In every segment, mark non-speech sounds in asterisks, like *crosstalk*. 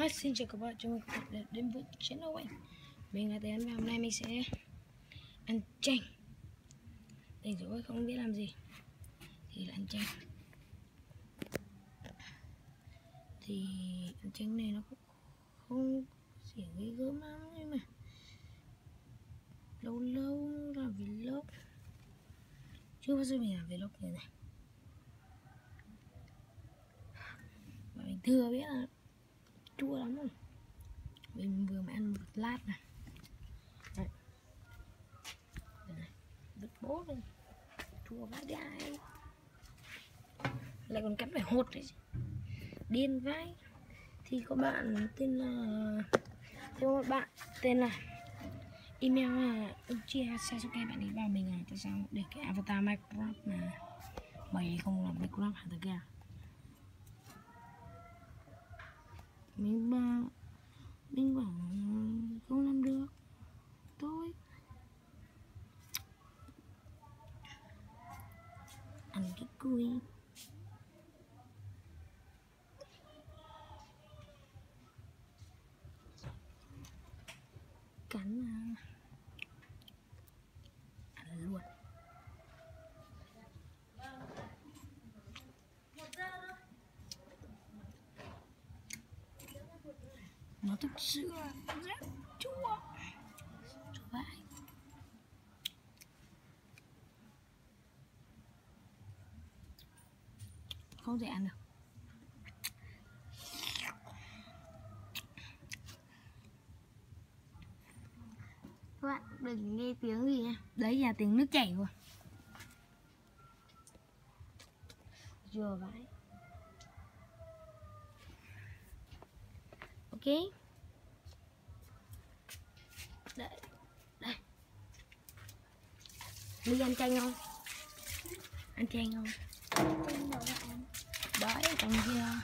Hi, xin chào các bạn, chào mừng các bạn đến với channel anh Mình là Tiến và hôm nay mình sẽ ăn chanh. Tình rồi không biết làm gì Thì là ăn chanh. Thì ăn chanh này nó cũng không chỉ ghê gớm lắm nhưng mà Lâu lâu làm vlog. Chưa bao giờ mình làm vlog như này. Mà mình thừa biết là chua lắm luôn. Mình vừa mới ăn một lát này. Này vứt bố lên chua vãi gai. Lại còn cắn phải hột đấy. Điên vãi. Thì có bạn tên là có một bạn tên là email là Uchiha Sasuke, bạn ấy bảo mình là tại sao để cái avatar Minecraft mà mày không làm Minecraft hả tất cả mình ba, mình bảo không làm được. Tôi ăn cái cùi cắn mà ăn luôn nó thực sự rất chua. Chua vãi không thể ăn được. Các bạn đừng nghe tiếng gì nha. Đấy là tiếng nước chảy rồi chua vãi ok đây đây đi ăn chay ngon. Ăn chay ngon. Đói còn chưa ngon.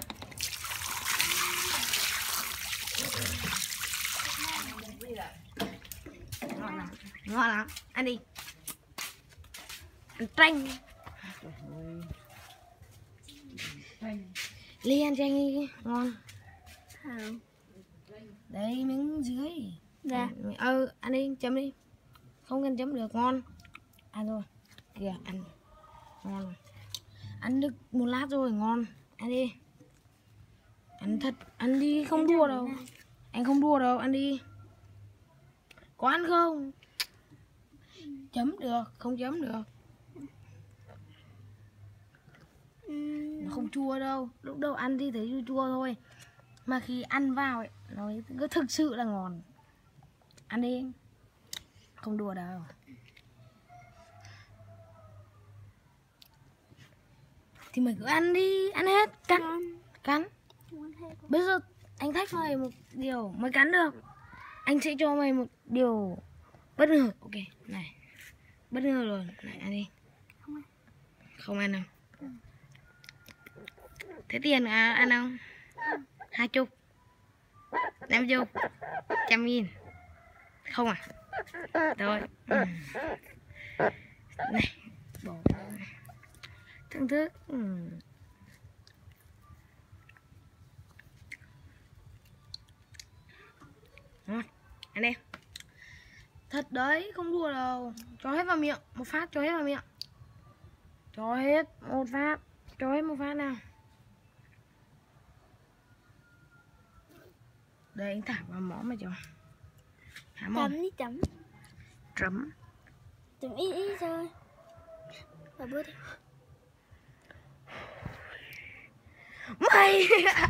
Lắm. Ngon lắm. Ăn đi. Ăn chanh ly ăn chanh đi ngon. Không đấy miếng dưới. Dạ. ờ ăn đi chấm đi. Không cần chấm được ngon. Ăn rồi. Kìa ăn. Ngon. Ăn được một lát rồi ngon. Ăn đi. Ăn thật ăn đi không đua đâu. anh không đua đâu ăn đi. Có ăn không? Chấm được không chấm được. Ừm, nó không chua đâu. Lúc đầu ăn thì thấy chua chua thôi mà khi ăn vào ấy nó cứ thực sự là ngon. Ăn đi. Không đùa đâu. Thì mày cứ ăn đi ăn hết. Cắn. Cắn. Bây giờ anh thách mày một điều mày cắn được. Anh sẽ cho mày một điều bất ngờ. Ok này. Bất ngờ rồi. Này ăn đi. Không ăn. không ăn đâu. Thế tiền à, ăn không hai chục. Năm chục trăm nghìn. Không à? Rồi. Ừ. này, bỏ thưởng thức. Ừ. anh em thật đấy, không đùa đâu. Cho hết vào miệng. Một phát, cho hết vào miệng. Cho hết một phát. Cho hết một phát nào. Đây anh thả vào mỏ mà cho. Hả Chấm đi chấm. trấm Chấm ít ít thôi. Và bớt đi. mày! *laughs*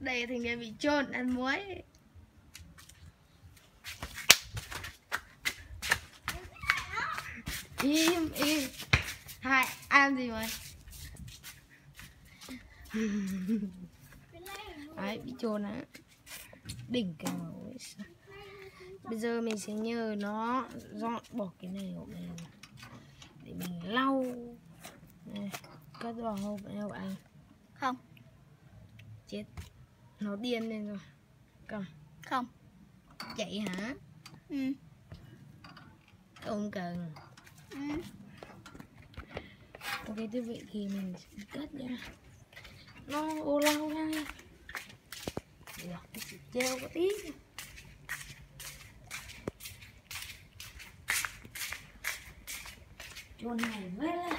Đây thì người bị trôn ăn muối. Im im. Hai ăn gì mày *laughs* đấy bị trôn á. Đỉnh cao ấy sao. bây giờ mình sẽ nhờ nó dọn bỏ cái này hộ này. Để mình lau. Này, cất vào hộp này hộp anh Không. chết. Nó điên lên rồi. Cầm. Không. chạy hả? Ừ. không cần. Ừ. ok như vậy thì mình sẽ cất nha. Nó ô lau ngay được, chị treo có tí Chôn này với là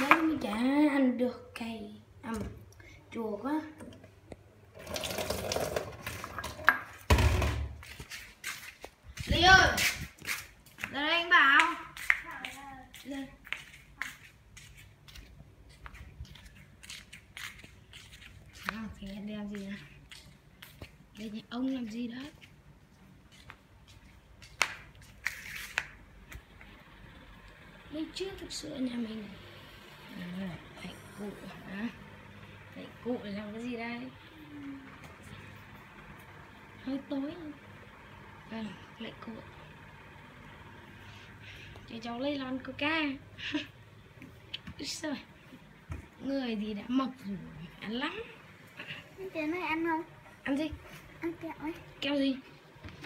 đấy mới chả ăn được cây ầm chùa quá Ly ơi Ra đây anh bảo Lên À, thì em đem gì nè Đây nhà ông làm gì đấy đây chưa thực sự ở nhà mình Thầy cụ hả Thầy cụ làm cái gì đây Hơi tối Vâng, lại cụ Cho cháu lấy lon coca giời Người thì đã mập rồi Ăn lắm Anh tiền này ăn không? Ăn gì? Ăn kẹo ấy. Keo gì?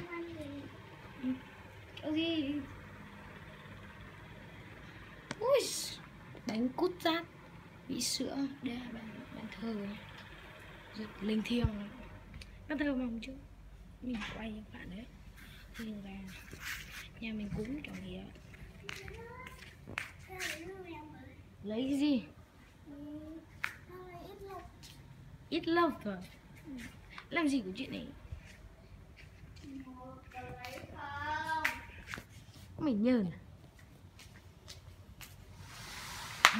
Ăn gì. Keo gì? Ui Bánh cút giáp Bị sữa. Đây là bàn, bàn thờ. Rất linh thiêng. Bàn thờ mong chứ. Mình quay cho bạn đấy. Thì là Nhà mình cúng kiểu gì đó Lấy cái gì? Ít lâu thôi. Làm gì của chuyện này? Mình nhờn à?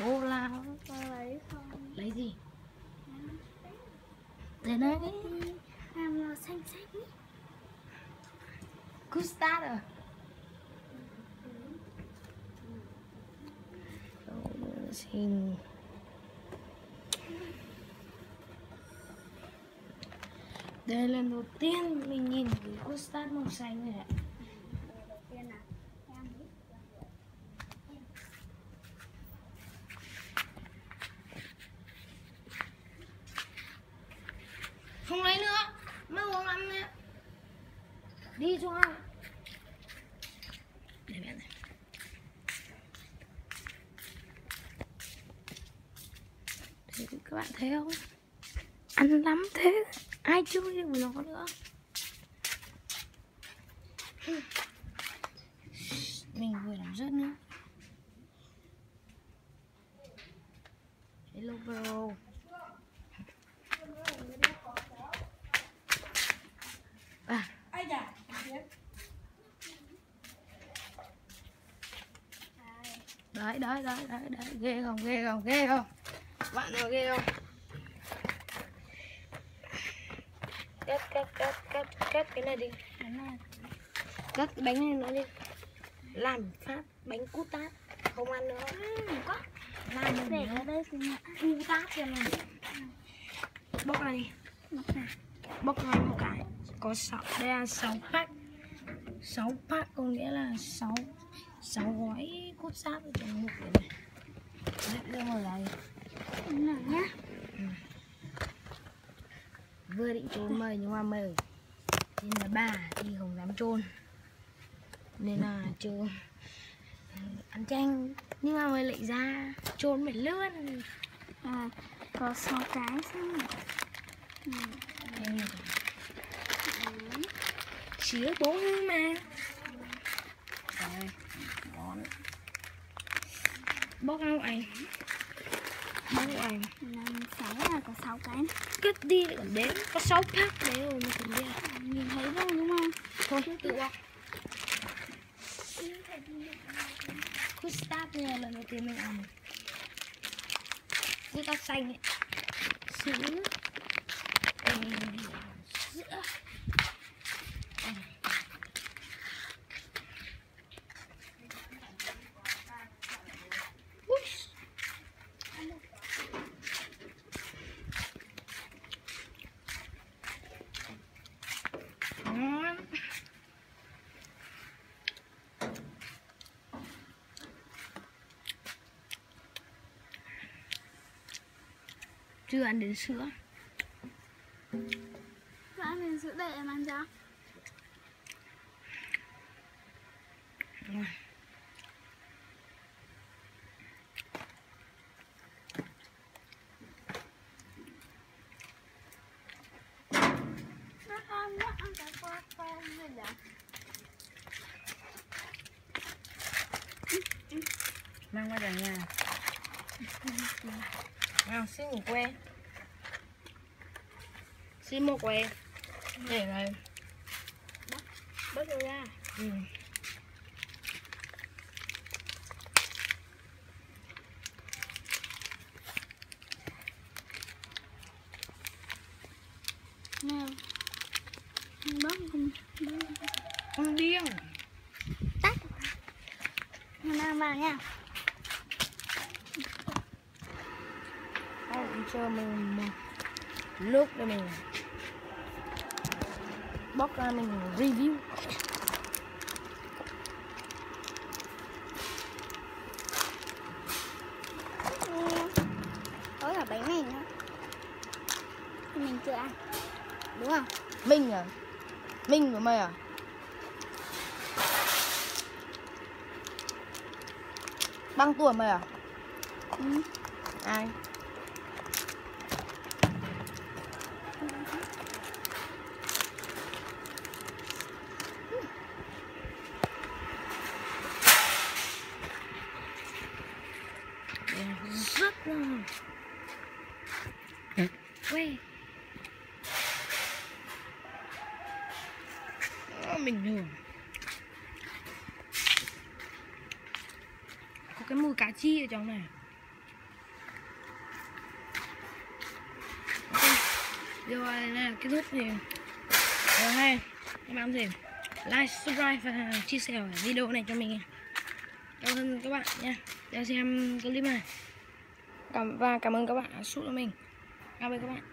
Bố lao lấy không? Lấy gì? Nói đi Làm lò xanh xanh ý. Custard à? Xin Đây là lần đầu tiên mình nhìn cái custard màu xanh này ạ Đầu tiên là em ý. Không lấy nữa Mới uống lắm nè Đi cho Để mẹ này. Thì các bạn thấy không? Ăn lắm thế. Ai chưa được mà nó nữa? Mình vừa làm rớt nữa. Hello, bro À Ai da đấy đấy đấy đấy đấy. Ghê không ghê không ghê không? Bạn nào ghê không? Cắt cắt cắt cắt cắt cái này đi. Cắt cái bánh này nữa đi. Làm phát bánh cút tát. Không ăn nữa. Có. làm nữa ở đây cút tát cho này bóc ra đi. Bóc này. bóc ngay một cái. Có sáu đây là sáu pack. Sáu pack có nghĩa là sáu sáu gói cút sát ở trong một cái này. Đấy, đưa vào rồi nhá. vừa định trốn mời nhưng mà mời nên là bà thì không dám trôn. Nên là chưa ăn chanh. Nhưng mà mời lại ra trốn phải lươn. À, có 6 cái xong rồi. Ừ. chứa bố mà. Rồi bóc ra anh bóc anh Năm sáu là có 6 cái cất đi lại còn đếm. Có 6 pack đấy rồi mà còn đi Nhìn thấy đâu đúng không? thôi tự bóc cứ start này là lần đầu tiên mình ăn. Cứ tóc xanh ấy. Sữa. Sữa chưa ăn đến sữa? Và ăn đến sữa để em ăn cho mang qua nhà nào xin một que xin một que này bớt rồi ra ừ. nào. Bớt không không điên. Tắt. Nào vào nha Không, cho mình một lúc để mình bóc ra mình review. Đó là bánh này nữa mình chưa ăn. Đúng không? Minh à? Minh của mày à? Băng tuổi mày à? Ừ. Ai cái mùi cá chi ở trong này. Rồi này là kết thúc thì rồi hay, các bạn thì like, subscribe và chia sẻ video này cho mình cảm ơn các bạn nha. Đã xem clip này. Cảm và cảm ơn các bạn đã giúp cho mình. Cảm ơn các bạn.